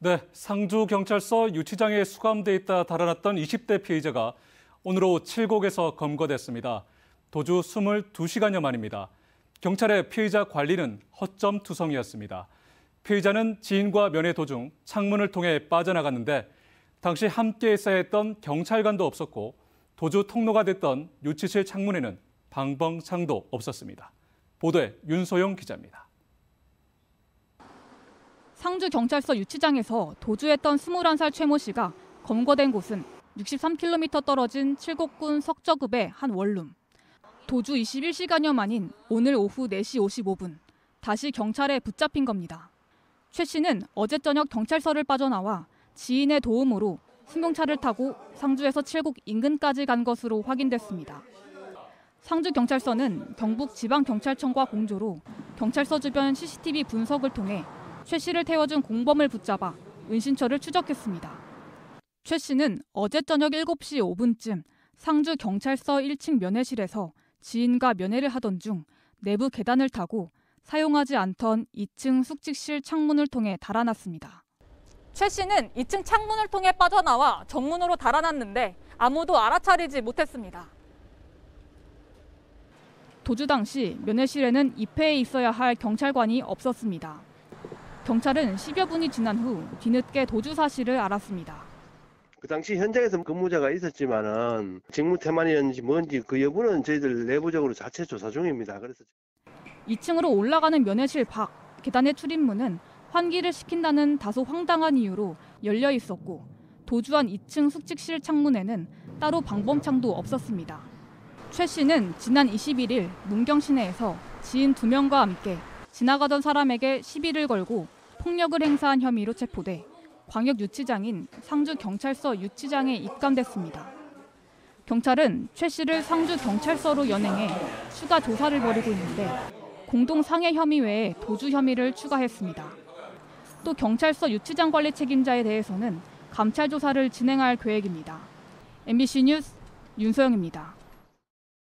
네, 상주경찰서 유치장에 수감돼 있다 달아났던 20대 피해자가 오늘 오후 7곡에서 검거됐습니다. 도주 22시간여 만입니다. 경찰의 피해자 관리는 허점 투성이었습니다. 피해자는 지인과 면회 도중 창문을 통해 빠져나갔는데 당시 함께 있어야 했던 경찰관도 없었고 도주 통로가 됐던 유치실 창문에는 방범창도 없었습니다. 보도에 윤소영 기자입니다. 상주경찰서 유치장에서 도주했던 21살 최모 씨가 검거된 곳은 63km 떨어진 칠곡군 석저급의 한 원룸. 도주 21시간여 만인 오늘 오후 4시 55분 다시 경찰에 붙잡힌 겁니다. 최 씨는 어제 저녁 경찰서를 빠져나와 지인의 도움으로 승용차를 타고 상주에서 칠곡 인근까지 간 것으로 확인됐습니다. 상주경찰서는 경북지방경찰청과 공조로 경찰서 주변 CCTV 분석을 통해 최 씨를 태워준 공범을 붙잡아 은신처를 추적했습니다. 최 씨는 어제 저녁 7시 5분쯤 상주 경찰서 1층 면회실에서 지인과 면회를 하던 중 내부 계단을 타고 사용하지 않던 2층 숙직실 창문을 통해 달아났습니다. 최 씨는 2층 창문을 통해 빠져나와 정문으로 달아났는데 아무도 알아차리지 못했습니다. 도주 당시 면회실에는 입회에 있어야 할 경찰관이 없었습니다. 경찰은 10여 분이 지난 후 뒤늦게 도주 사실을 알았습니다. 그 당시 현장에서 근무자가 있었지만은 직무 태만이었는지 뭔지 그 여부는 저희들 내부적으로 자체 조사 중입니다. 그래서 2층으로 올라가는 면회실 밖 계단의 출입문은 환기를 시킨다는 다소 황당한 이유로 열려 있었고 도주한 2층 숙직실 창문에는 따로 방범창도 없었습니다. 최 씨는 지난 21일 문경 시내에서 지인 두 명과 함께 지나가던 사람에게 시비를 걸고 폭력을 행사한 혐의로 체포돼 광역 유치장인 상주 경찰서 유치장에 입감됐습니다. 경찰은 최 씨를 상주 경찰서로 연행해 추가 조사를 벌이고 있는데 공동 상해 혐의 외에 도주 혐의를 추가했습니다. 또 경찰서 유치장 관리 책임자에 대해서는 감찰 조사를 진행할 계획입니다. MBC 뉴스 윤소영입니다.